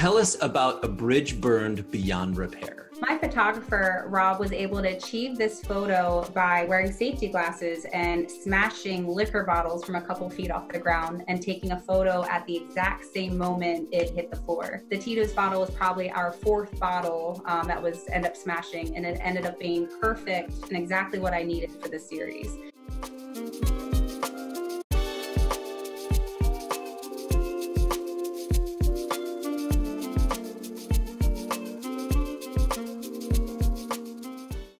Tell us about a bridge burned beyond repair. My photographer, Rob, was able to achieve this photo by wearing safety glasses and smashing liquor bottles from a couple feet off the ground and taking a photo at the exact same moment it hit the floor. The Tito's bottle was probably our fourth bottle um, that was end up smashing, and it ended up being perfect and exactly what I needed for the series.